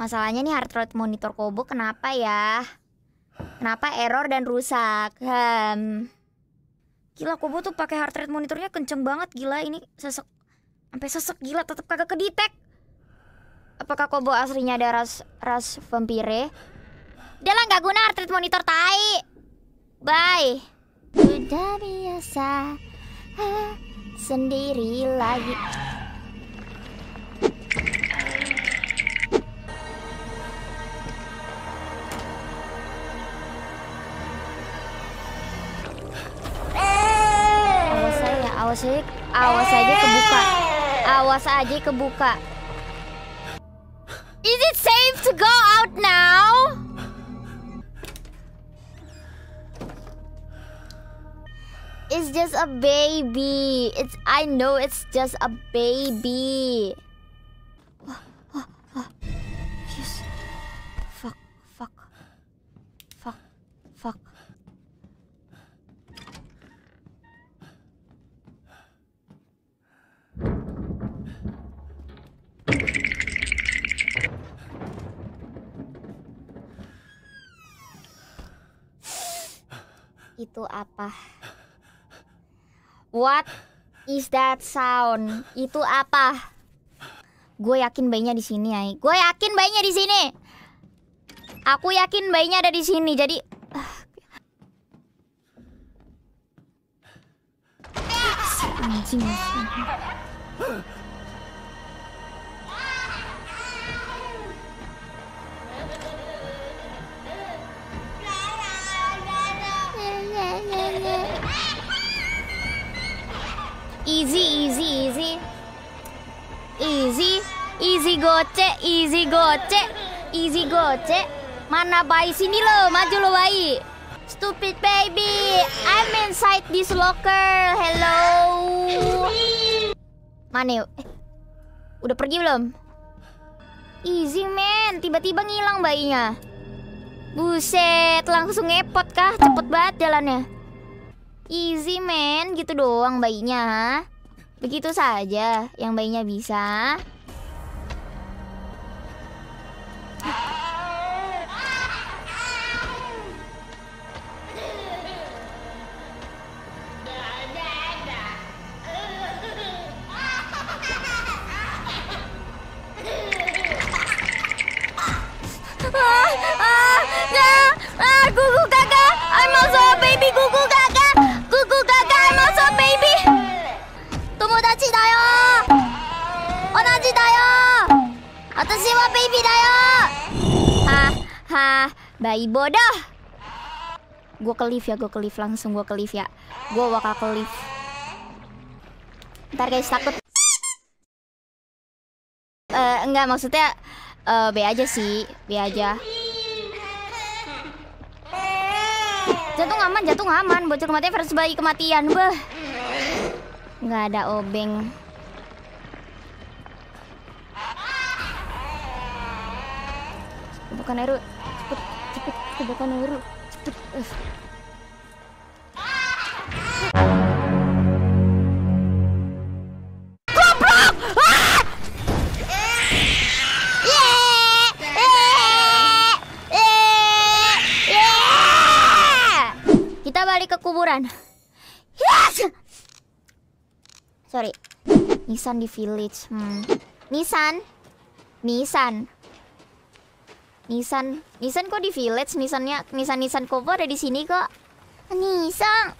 Masalahnya nih heart rate monitor Kobo kenapa ya? Kenapa error dan rusak? Hmm. Gila Kobo tuh pakai heart rate monitornya kenceng banget gila ini sesek sampai sesek gila tetap kagak kedetek. Apakah Kobo aslinya ada ras ras vampire? Udah lah nggak guna heart rate monitor tai. Bye. Udah biasa ah, sendiri lagi. Saya, awas aja kebuka. Awas aja kebuka. Is it safe to go out now? It's just a baby. It's I know it's just a baby. Itu apa? What is that sound? Itu apa? Gue yakin bayinya di sini, ay. Gue yakin bayinya di sini. Aku yakin bayinya ada di sini. Jadi anjing. Easy, easy, easy. Easy, easy goce, easy goce, easy goce. Mana bayi sini lo, maju lo bayi. Stupid baby, I'm inside this locker. Hello. Mana yuk? Eh, udah pergi belum? Easy man, tiba-tiba ngilang bayinya. Buset, langsung ngepot kah? Cepet banget jalannya. Easy man, gitu doang bayinya. Begitu saja yang bayinya bisa. 友達だよ同じだよ私はベイビーだよHah, hah, bayi bodoh Gue ke lift ya, gue ke lift langsung gue ke lift ya Gue bakal ke lift Ntar guys takut Eh, enggak maksudnya eh, B aja sih, B aja Jantung aman, jantung aman Bocor kematian versus bayi kematian Beh nggak ada obeng bukan Eru cepet cepet bukan Eru cepet! Yeay! Kita balik ke kuburan. Yes! Sorry. Nissan di village. Hmm. Nissan. Nissan. Nissan. Nissan kok di village? Nissannya Nissan Nissan Kobo ada di sini kok. Nissan.